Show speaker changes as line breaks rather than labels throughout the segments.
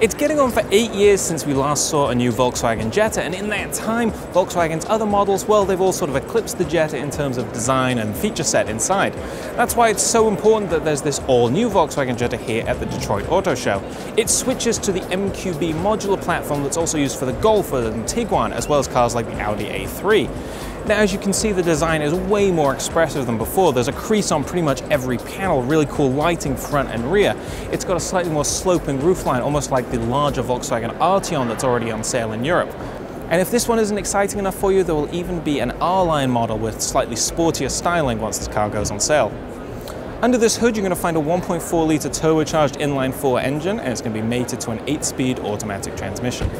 It's getting on for eight years since we last saw a new Volkswagen Jetta, and in that time, Volkswagen's other models, well, they've all sort of eclipsed the Jetta in terms of design and feature set inside. That's why it's so important that there's this all-new Volkswagen Jetta here at the Detroit Auto Show. It switches to the MQB modular platform that's also used for the Golf and Tiguan, as well as cars like the Audi A3. Now, as you can see, the design is way more expressive than before. There's a crease on pretty much every panel, really cool lighting front and rear. It's got a slightly more sloping roofline, almost like the larger Volkswagen Arteon that's already on sale in Europe. And if this one isn't exciting enough for you, there will even be an R-Line model with slightly sportier styling once this car goes on sale. Under this hood, you're going to find a 1.4 litre turbocharged inline 4 engine, and it's going to be mated to an 8-speed automatic transmission.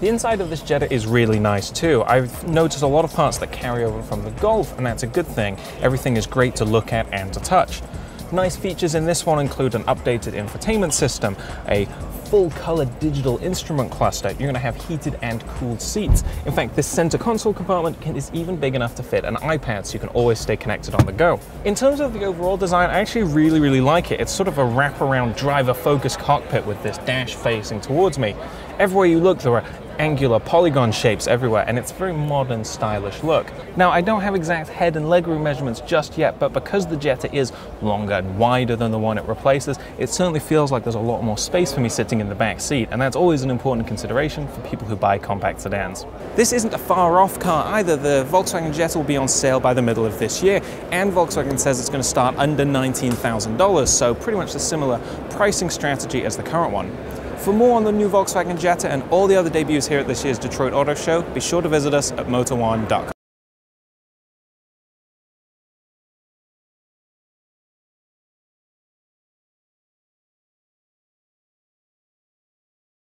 The inside of this Jetta is really nice too. I've noticed a lot of parts that carry over from the Golf, and that's a good thing. Everything is great to look at and to touch. Nice features in this one include an updated infotainment system, a full color digital instrument cluster. You're going to have heated and cooled seats. In fact, this center console compartment is even big enough to fit an iPad so you can always stay connected on the go. In terms of the overall design, I actually really, really like it. It's sort of a wraparound driver focused cockpit with this dash facing towards me. Everywhere you look, there are angular polygon shapes everywhere and it's a very modern stylish look. Now I don't have exact head and legroom measurements just yet but because the Jetta is longer and wider than the one it replaces it certainly feels like there's a lot more space for me sitting in the back seat and that's always an important consideration for people who buy compact sedans. This isn't a far off car either. The Volkswagen Jetta will be on sale by the middle of this year and Volkswagen says it's going to start under $19,000 so pretty much a similar pricing strategy as the current one. For more on the new Volkswagen Jetta and all the other debuts here at this year's Detroit Auto Show, be sure to visit us at motor1.com.